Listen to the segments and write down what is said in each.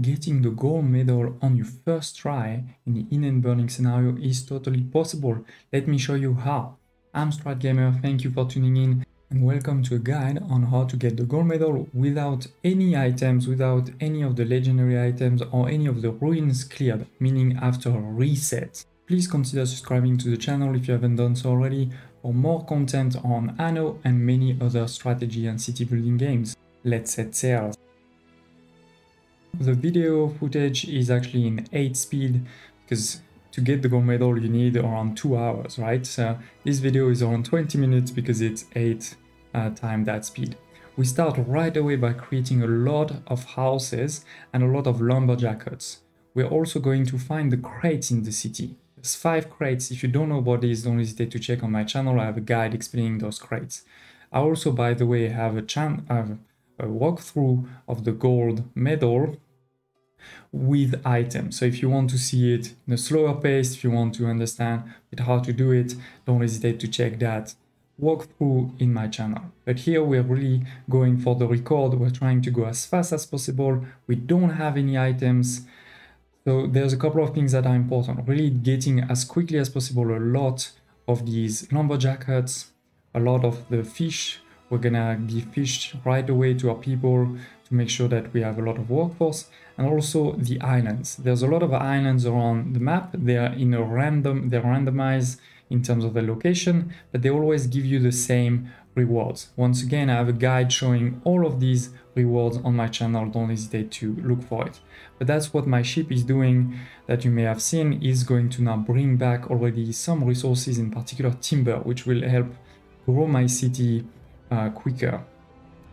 getting the gold medal on your first try in the Eden Burning scenario is totally possible. Let me show you how. I'm StratGamer, thank you for tuning in and welcome to a guide on how to get the gold medal without any items, without any of the legendary items or any of the ruins cleared, meaning after a reset. Please consider subscribing to the channel if you haven't done so already for more content on Anno and many other strategy and city building games. Let's set sail. The video footage is actually in 8 speed because to get the gold medal you need around 2 hours, right? So this video is around 20 minutes because it's 8 uh, time that speed. We start right away by creating a lot of houses and a lot of lumberjack huts. We're also going to find the crates in the city. There's 5 crates, if you don't know about these don't hesitate to check on my channel, I have a guide explaining those crates. I also by the way have a, chan have a walkthrough of the gold medal with items. So if you want to see it in a slower pace, if you want to understand how to do it, don't hesitate to check that walkthrough in my channel. But here we're really going for the record. We're trying to go as fast as possible. We don't have any items. So there's a couple of things that are important. Really getting as quickly as possible a lot of these lumberjack huts, a lot of the fish. We're gonna give fish right away to our people to make sure that we have a lot of workforce and also the islands. There's a lot of islands around the map. They are in a random, they're randomized in terms of the location, but they always give you the same rewards. Once again, I have a guide showing all of these rewards on my channel. Don't hesitate to look for it. But that's what my ship is doing that you may have seen is going to now bring back already some resources, in particular timber, which will help grow my city uh, quicker.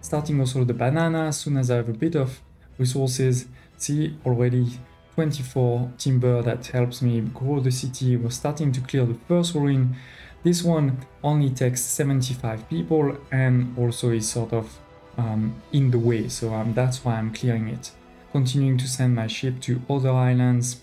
Starting also the banana, as soon as I have a bit of resources, see already 24 timber that helps me grow the city. We're starting to clear the first ruin. This one only takes 75 people and also is sort of um, in the way, so um, that's why I'm clearing it. Continuing to send my ship to other islands.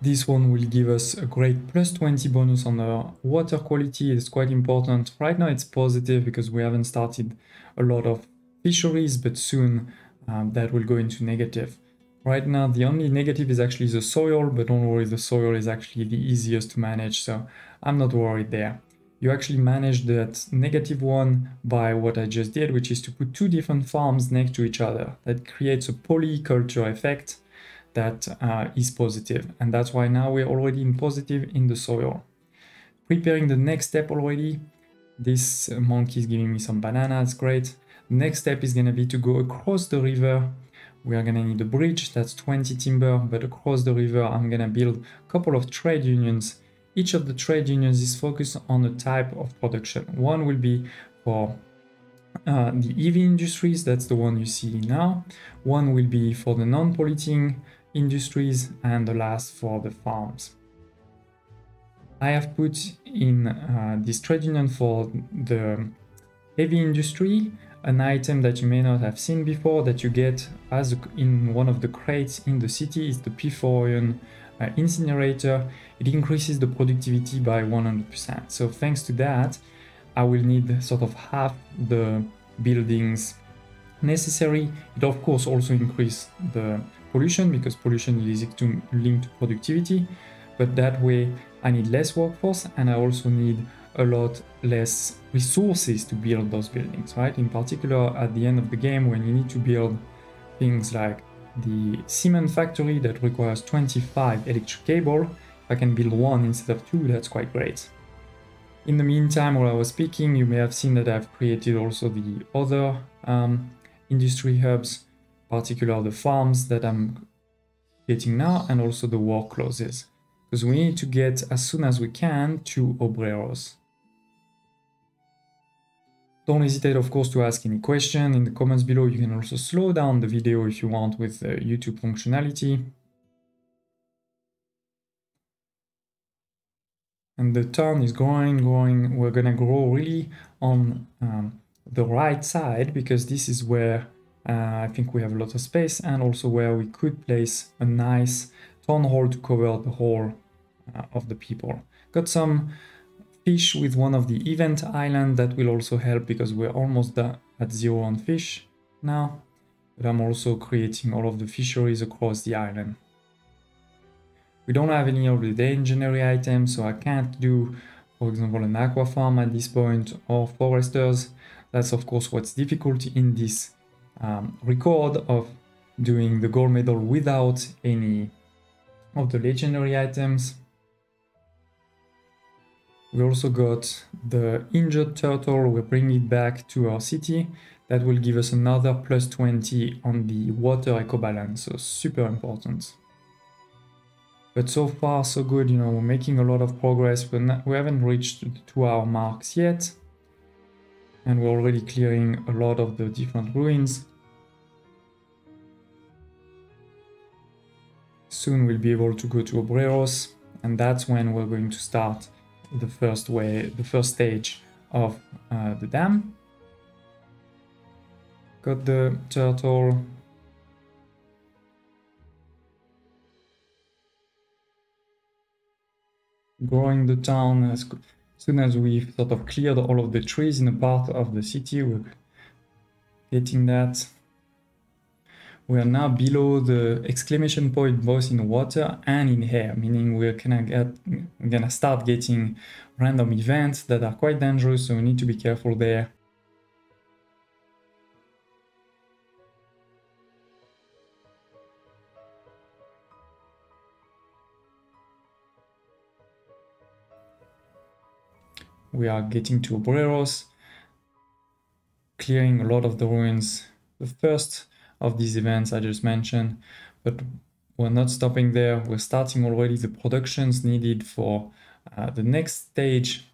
This one will give us a great plus 20 bonus on the water quality. It's quite important. Right now it's positive because we haven't started a lot of fisheries, but soon um, that will go into negative. Right now, the only negative is actually the soil, but don't worry, the soil is actually the easiest to manage, so I'm not worried there. You actually manage that negative one by what I just did, which is to put two different farms next to each other. That creates a polyculture effect that uh, is positive, and that's why now we're already in positive in the soil. Preparing the next step already. This monkey is giving me some bananas, great. Next step is going to be to go across the river we are gonna need a bridge, that's 20 timber, but across the river I'm gonna build a couple of trade unions. Each of the trade unions is focused on a type of production. One will be for uh, the EV industries, that's the one you see now. One will be for the non-polluting industries and the last for the farms. I have put in uh, this trade union for the heavy industry an item that you may not have seen before that you get as in one of the crates in the city is the P4 uh, incinerator. It increases the productivity by 100%. So thanks to that, I will need sort of half the buildings necessary. It of course also increase the pollution because pollution is linked to productivity, but that way I need less workforce and I also need a lot less resources to build those buildings, right? In particular, at the end of the game, when you need to build things like the cement factory that requires 25 electric cable, I can build one instead of two, that's quite great. In the meantime, while I was speaking, you may have seen that I've created also the other um, industry hubs, particular the farms that I'm getting now, and also the war clauses. Because we need to get, as soon as we can, to obreros. Don't hesitate, of course, to ask any question in the comments below. You can also slow down the video if you want with the YouTube functionality. And the turn is growing, growing. We're gonna grow really on um, the right side because this is where uh, I think we have a lot of space and also where we could place a nice town hall to cover the whole uh, of the people. Got some fish with one of the event island that will also help because we're almost at zero on fish now. but I'm also creating all of the fisheries across the island. We don't have any of the legendary items, so I can't do, for example, an aqua farm at this point or foresters. That's of course what's difficult in this um, record of doing the gold medal without any of the legendary items. We also got the injured turtle, we bring it back to our city. That will give us another plus 20 on the water eco balance, so super important. But so far so good, you know, we're making a lot of progress, but we haven't reached the two hour marks yet. And we're already clearing a lot of the different ruins. Soon we'll be able to go to Obreros, and that's when we're going to start the first way, the first stage of uh, the dam. Got the turtle. Growing the town as soon as we've sort of cleared all of the trees in a part of the city, we're getting that we are now below the exclamation point both in water and in air, meaning we're gonna get we're gonna start getting random events that are quite dangerous, so we need to be careful there. We are getting to Obreros, clearing a lot of the ruins. The first of these events I just mentioned. But we're not stopping there. We're starting already the productions needed for uh, the next stage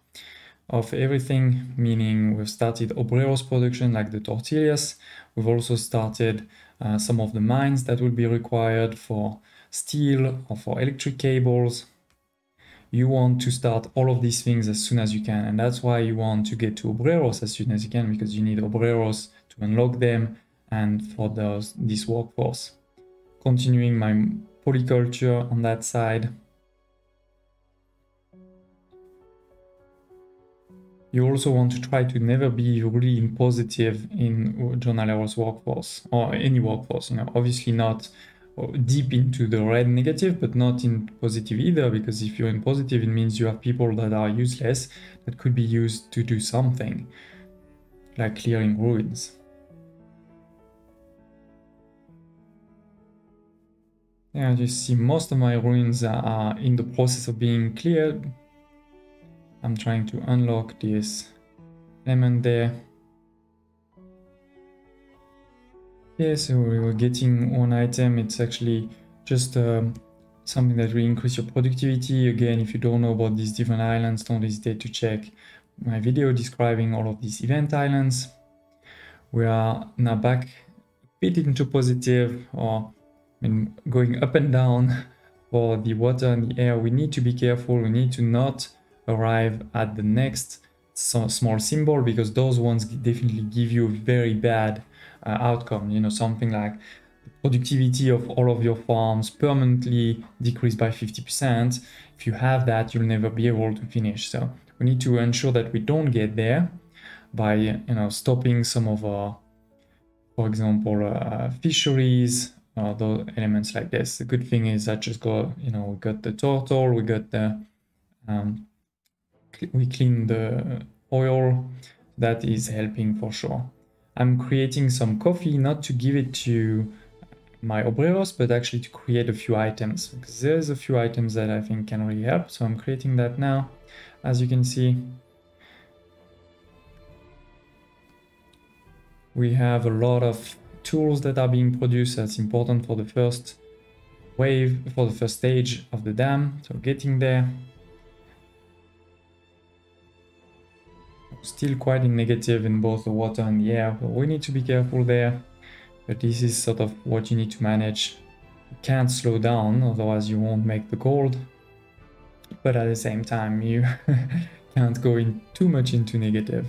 of everything, meaning we've started obreros production like the tortillas. We've also started uh, some of the mines that will be required for steel or for electric cables. You want to start all of these things as soon as you can, and that's why you want to get to obreros as soon as you can because you need obreros to unlock them and for those this workforce. Continuing my polyculture on that side. You also want to try to never be really in positive in Jornaleros workforce or any workforce. You know, obviously not deep into the red negative, but not in positive either, because if you're in positive, it means you have people that are useless that could be used to do something, like clearing ruins. Yeah, you see most of my ruins are in the process of being cleared. I'm trying to unlock this element there. Yeah, so we were getting one item. It's actually just um, something that will increase your productivity. Again, if you don't know about these different islands, don't hesitate to check my video describing all of these event islands. We are now back a bit into positive or I mean, going up and down for the water and the air, we need to be careful. We need to not arrive at the next small symbol because those ones definitely give you very bad uh, outcome. You know, something like productivity of all of your farms permanently decreased by 50%. If you have that, you'll never be able to finish. So we need to ensure that we don't get there by, you know, stopping some of our, for example, uh, fisheries, uh, those elements like this. The good thing is that just got you know, we got the turtle, we got the, um, we clean the oil. That is helping for sure. I'm creating some coffee, not to give it to my obreros, but actually to create a few items because there's a few items that I think can really help. So I'm creating that now, as you can see. We have a lot of tools that are being produced. That's important for the first wave, for the first stage of the dam. So getting there. Still quite negative in both the water and the air. But we need to be careful there. But this is sort of what you need to manage. You can't slow down, otherwise you won't make the gold. But at the same time, you can't go in too much into negative.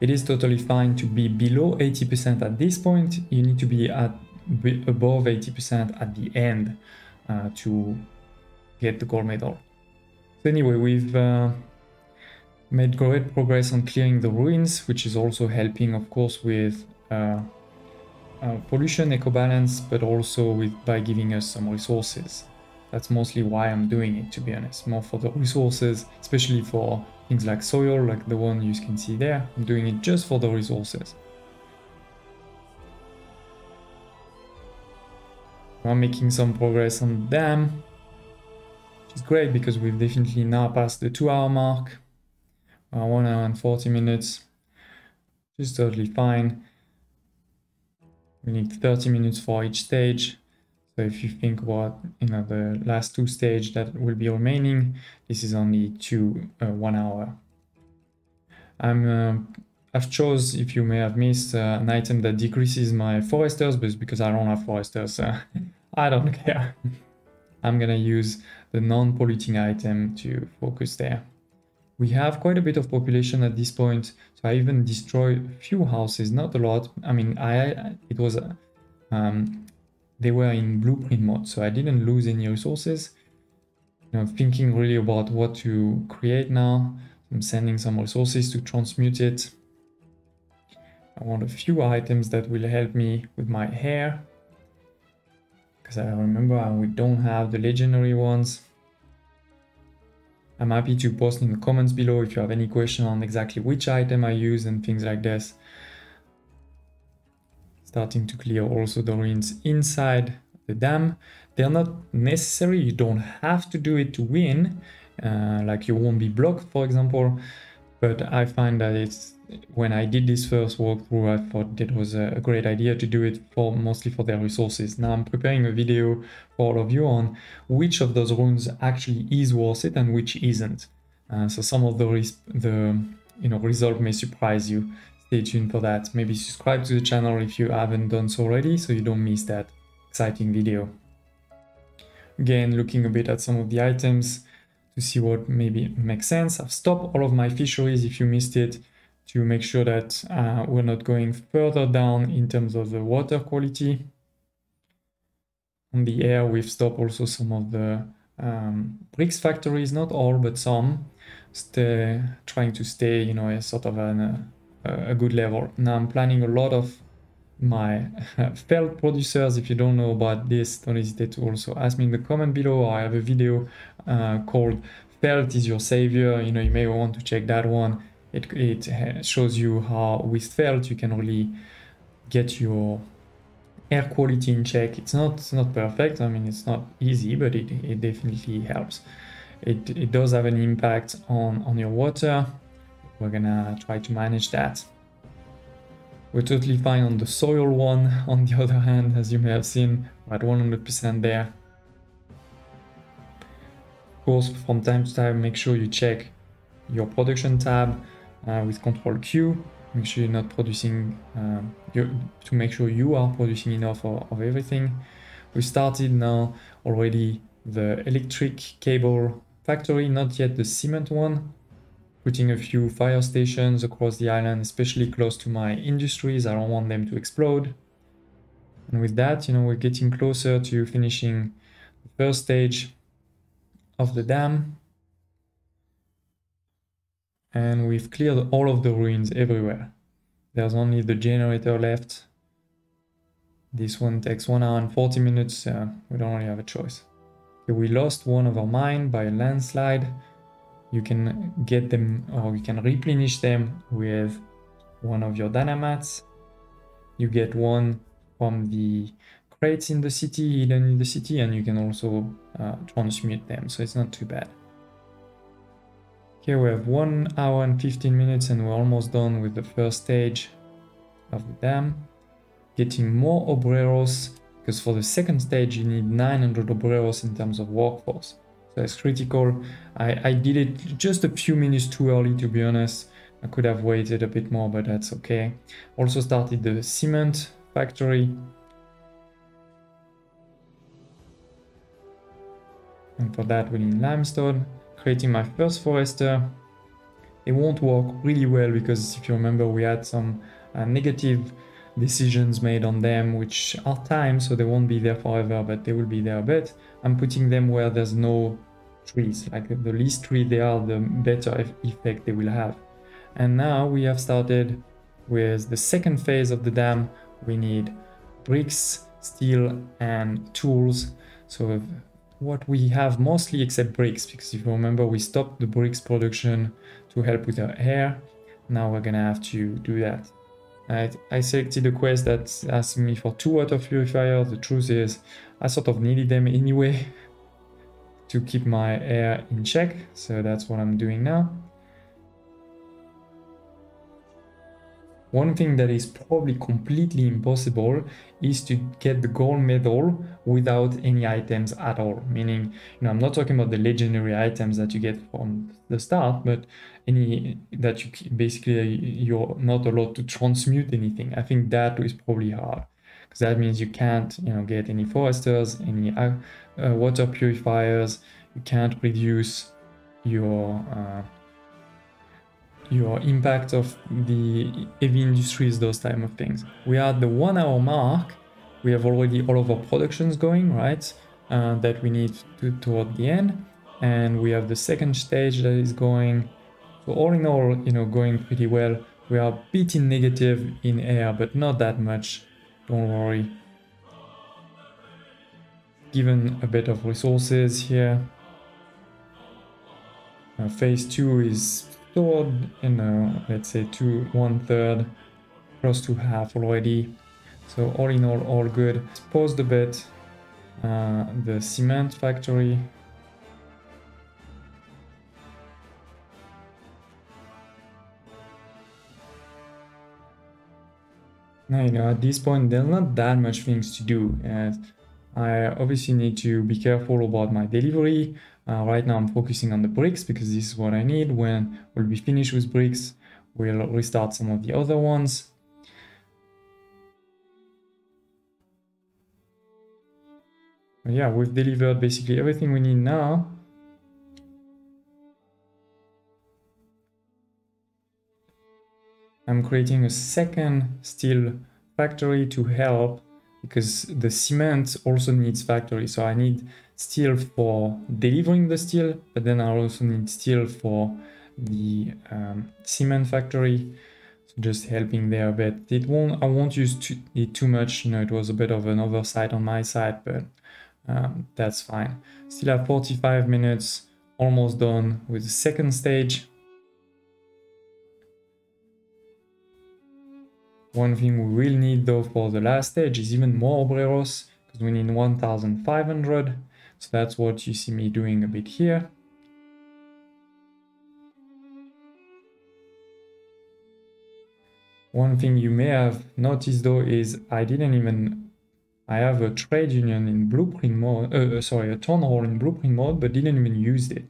It is totally fine to be below 80% at this point. You need to be at above 80% at the end uh, to get the gold medal. So anyway, we've uh, made great progress on clearing the ruins, which is also helping, of course, with uh, uh, pollution eco balance, but also with by giving us some resources. That's mostly why I'm doing it, to be honest. More for the resources, especially for things like soil, like the one you can see there. I'm doing it just for the resources. I'm making some progress on the dam, which is great because we've definitely now passed the two hour mark. Uh, one hour and 40 minutes, which is totally fine. We need 30 minutes for each stage. So if you think about you know the last two stage that will be remaining, this is only two uh, one hour. I'm uh, I've chose if you may have missed uh, an item that decreases my foresters, but because I don't have foresters. I don't care. I'm gonna use the non-polluting item to focus there. We have quite a bit of population at this point, so I even destroyed a few houses, not a lot. I mean, I it was um, they were in blueprint mode, so I didn't lose any resources. You know, thinking really about what to create now. I'm sending some resources to transmute it. I want a few items that will help me with my hair. Because I remember we don't have the legendary ones. I'm happy to post in the comments below if you have any question on exactly which item I use and things like this starting to clear also the ruins inside the dam. They're not necessary, you don't have to do it to win, uh, like you won't be blocked, for example. But I find that it's when I did this first walkthrough, I thought it was a great idea to do it for mostly for their resources. Now I'm preparing a video for all of you on which of those runes actually is worth it and which isn't. Uh, so some of the the you know result may surprise you stay tuned for that. Maybe subscribe to the channel if you haven't done so already so you don't miss that exciting video. Again, looking a bit at some of the items to see what maybe makes sense. I've stopped all of my fisheries if you missed it to make sure that uh, we're not going further down in terms of the water quality. On the air, we've stopped also some of the um, bricks factories, not all, but some, stay, trying to stay, you know, a sort of an, uh, a good level. Now I'm planning a lot of my felt producers. If you don't know about this, don't hesitate to also ask me in the comment below. I have a video uh, called Felt is your savior. You know, you may want to check that one. It, it shows you how with felt you can really get your air quality in check. It's not it's not perfect. I mean, it's not easy, but it, it definitely helps. It, it does have an impact on, on your water we're gonna try to manage that. We're totally fine on the soil one. On the other hand, as you may have seen, we're at 100% there. Of course, from time to time, make sure you check your production tab uh, with Control Q. Make sure you're not producing, uh, to make sure you are producing enough of, of everything. We started now already the electric cable factory, not yet the cement one putting a few fire stations across the island, especially close to my industries. I don't want them to explode. And with that, you know, we're getting closer to finishing the first stage of the dam. And we've cleared all of the ruins everywhere. There's only the generator left. This one takes 1 hour and 40 minutes. Uh, we don't really have a choice. Okay, we lost one of our mine by a landslide you can get them or you can replenish them with one of your dynamats. You get one from the crates in the city, hidden in the city, and you can also uh, transmute them, so it's not too bad. Okay, we have 1 hour and 15 minutes and we're almost done with the first stage of the dam. Getting more obreros, because for the second stage you need 900 obreros in terms of workforce. So it's critical. I, I did it just a few minutes too early, to be honest. I could have waited a bit more, but that's okay. Also started the cement factory. And for that we need limestone. Creating my first forester. It won't work really well because if you remember we had some uh, negative decisions made on them which are time so they won't be there forever but they will be there a bit i'm putting them where there's no trees like the least tree they are the better effect they will have and now we have started with the second phase of the dam we need bricks, steel, and tools. So what we have mostly except bricks, because if you remember, we stopped the bricks production to help with our air. Now we're gonna have to do that. I, I selected a quest that asked me for two water purifiers. The truth is, I sort of needed them anyway to keep my air in check. So that's what I'm doing now. One thing that is probably completely impossible is to get the gold medal without any items at all. Meaning, you know, I'm not talking about the legendary items that you get from the start, but any that you basically you're not allowed to transmute anything. I think that is probably hard because that means you can't, you know, get any foresters, any uh, uh, water purifiers. You can't reduce your uh, your impact of the heavy industries, those type of things. We are at the one hour mark. We have already all of our productions going, right? Uh, that we need to toward the end. And we have the second stage that is going. So all in all, you know, going pretty well. We are a bit in negative in air, but not that much. Don't worry. Given a bit of resources here. Uh, phase 2 is toward, you know, let's say to one third, close to half already. So all in all, all good. Pause the bit uh, the cement factory. Now, you know, at this point, there's not that much things to do. I obviously need to be careful about my delivery. Uh, right now I'm focusing on the bricks because this is what I need. When we'll be finished with bricks, we'll restart some of the other ones. But yeah, we've delivered basically everything we need now. I'm creating a second steel factory to help because the cement also needs factory. So I need steel for delivering the steel, but then I also need steel for the um, cement factory. So just helping there a bit. It won't, I won't use too, it too much. You know, it was a bit of an oversight on my side, but um, that's fine. Still have 45 minutes, almost done with the second stage. One thing we will need though for the last stage is even more obreros because we need 1500. So that's what you see me doing a bit here. One thing you may have noticed though is I didn't even, I have a trade union in blueprint mode, uh, uh sorry, a town hall in blueprint mode, but didn't even use it.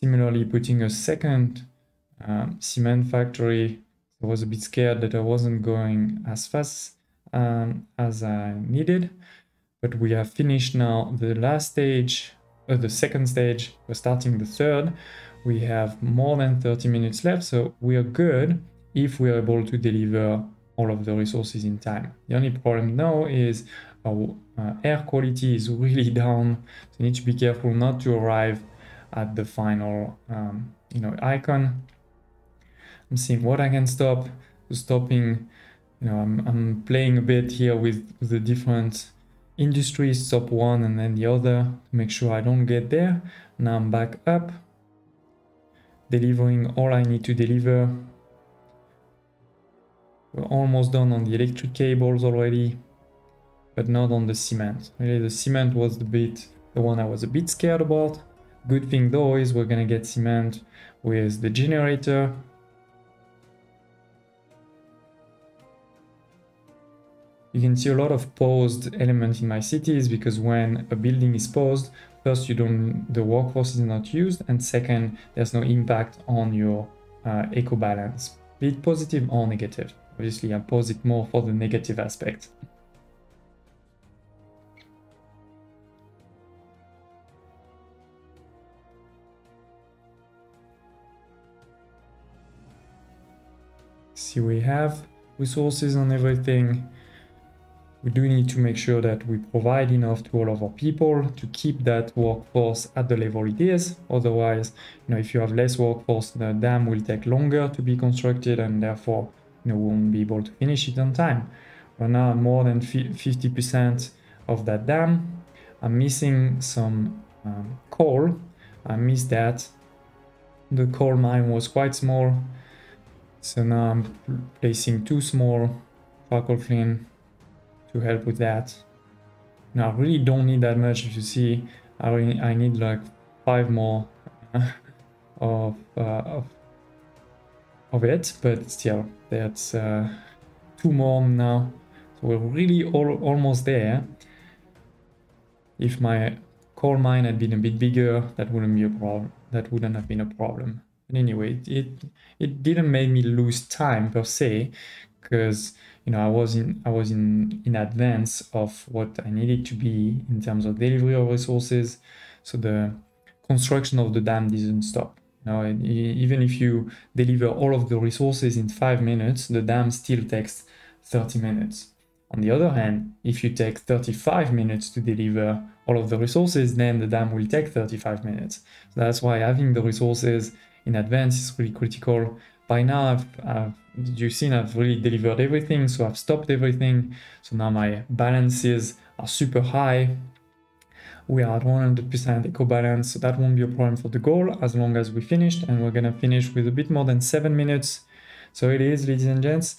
Similarly, putting a second um, cement factory I was a bit scared that I wasn't going as fast um, as I needed. But we have finished now the last stage, uh, the second stage. We're starting the third. We have more than 30 minutes left, so we are good if we are able to deliver all of the resources in time. The only problem now is our uh, air quality is really down. So you need to be careful not to arrive at the final um, you know, icon I'm seeing what I can stop, stopping, you know, I'm, I'm playing a bit here with, with the different industries, stop one and then the other to make sure I don't get there. Now I'm back up, delivering all I need to deliver. We're almost done on the electric cables already, but not on the cement. Really, the cement was the bit, the one I was a bit scared about. Good thing though is we're gonna get cement with the generator You can see a lot of paused elements in my cities because when a building is paused, first you don't, the workforce is not used, and second, there's no impact on your uh, eco balance, be it positive or negative. Obviously, I pause it more for the negative aspect. See, we have resources on everything we do need to make sure that we provide enough to all of our people to keep that workforce at the level it is. Otherwise, you know, if you have less workforce, the dam will take longer to be constructed and therefore you know, won't be able to finish it on time. Right now more than 50% of that dam. I'm missing some um, coal. I missed that. The coal mine was quite small. So now I'm placing two small charcoal flint to help with that. Now I really don't need that much. If you see, I, really, I need like five more of, uh, of of it, but still, that's uh, two more now. So we're really all, almost there. If my coal mine had been a bit bigger, that wouldn't be a problem. That wouldn't have been a problem. But anyway, it it didn't make me lose time per se, because you know I was in I was in in advance of what I needed to be in terms of delivery of resources. So the construction of the dam didn't stop. Now, even if you deliver all of the resources in five minutes, the dam still takes 30 minutes. On the other hand, if you take 35 minutes to deliver all of the resources, then the dam will take 35 minutes. So that's why having the resources in advance is really critical. By now, I've, I've you've seen I've really delivered everything, so I've stopped everything. So now my balances are super high we are at 100% eco balance, so that won't be a problem for the goal as long as we finished, and we're gonna finish with a bit more than seven minutes. So it is, ladies and gents.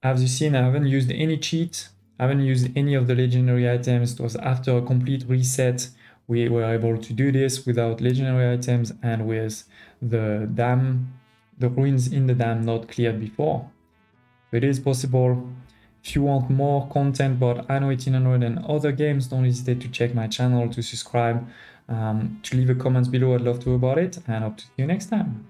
As you've seen, I haven't used any cheat, I haven't used any of the legendary items. It was after a complete reset, we were able to do this without legendary items and with the dam, the ruins in the dam not cleared before. It is possible. If you want more content about Anno 1800 and other games, don't hesitate to check my channel, to subscribe, um, to leave a comment below. I'd love to about it, and hope to see you next time.